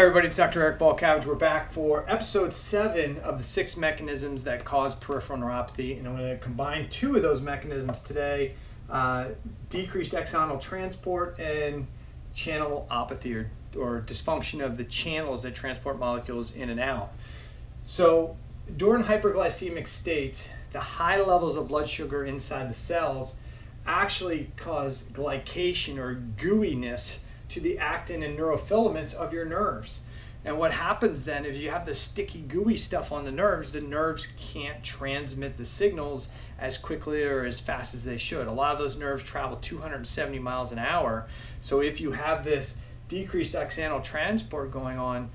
Hey everybody, it's Dr. Eric Balcavage. We're back for episode seven of the six mechanisms that cause peripheral neuropathy, and I'm going to combine two of those mechanisms today: uh, decreased axonal transport and channelopathy, or, or dysfunction of the channels that transport molecules in and out. So, during hyperglycemic states, the high levels of blood sugar inside the cells actually cause glycation or gooiness to the actin and neurofilaments of your nerves. And what happens then is you have the sticky, gooey stuff on the nerves, the nerves can't transmit the signals as quickly or as fast as they should. A lot of those nerves travel 270 miles an hour. So if you have this decreased axonal transport going on,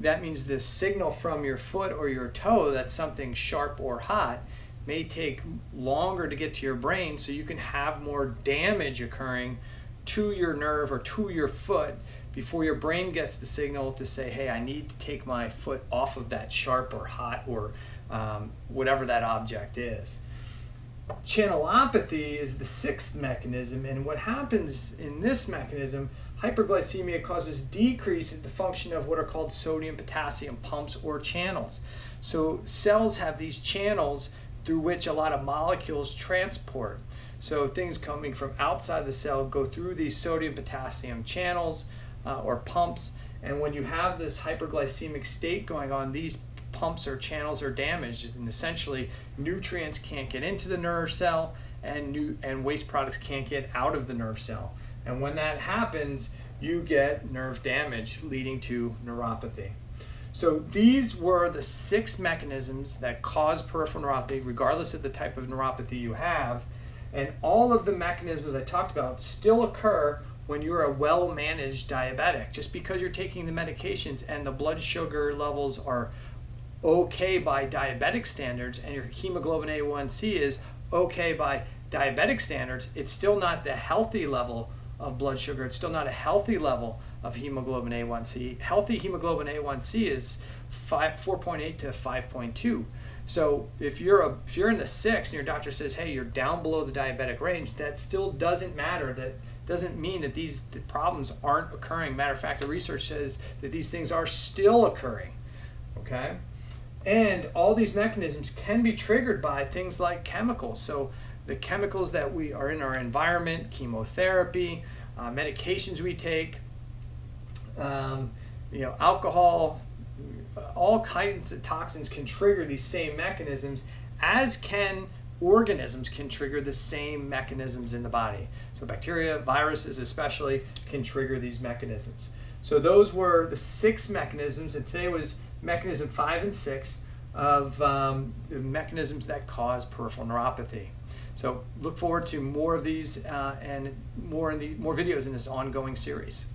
that means the signal from your foot or your toe that's something sharp or hot may take longer to get to your brain so you can have more damage occurring to your nerve or to your foot before your brain gets the signal to say, hey, I need to take my foot off of that sharp or hot or um, whatever that object is. Channelopathy is the sixth mechanism, and what happens in this mechanism, hyperglycemia causes decrease in the function of what are called sodium potassium pumps or channels. So cells have these channels through which a lot of molecules transport. So things coming from outside the cell go through these sodium potassium channels uh, or pumps. And when you have this hyperglycemic state going on, these pumps or channels are damaged and essentially nutrients can't get into the nerve cell and new and waste products can't get out of the nerve cell. And when that happens, you get nerve damage leading to neuropathy. So these were the six mechanisms that cause peripheral neuropathy, regardless of the type of neuropathy you have. And all of the mechanisms I talked about still occur when you're a well managed diabetic. Just because you're taking the medications and the blood sugar levels are okay by diabetic standards and your hemoglobin A1C is okay by diabetic standards, it's still not the healthy level of blood sugar. It's still not a healthy level of hemoglobin A1C. Healthy hemoglobin A1C is 5, 4.8 to 5.2. So if you're a if you're in the six and your doctor says, "Hey, you're down below the diabetic range," that still doesn't matter. That doesn't mean that these the problems aren't occurring. Matter of fact, the research says that these things are still occurring. Okay, and all these mechanisms can be triggered by things like chemicals. So the chemicals that we are in our environment, chemotherapy, uh, medications we take, um, you know, alcohol, all kinds of toxins can trigger these same mechanisms, as can organisms can trigger the same mechanisms in the body. So bacteria, viruses especially, can trigger these mechanisms. So those were the six mechanisms, and today was mechanism five and six of um, the mechanisms that cause peripheral neuropathy. So look forward to more of these uh, and more in the more videos in this ongoing series.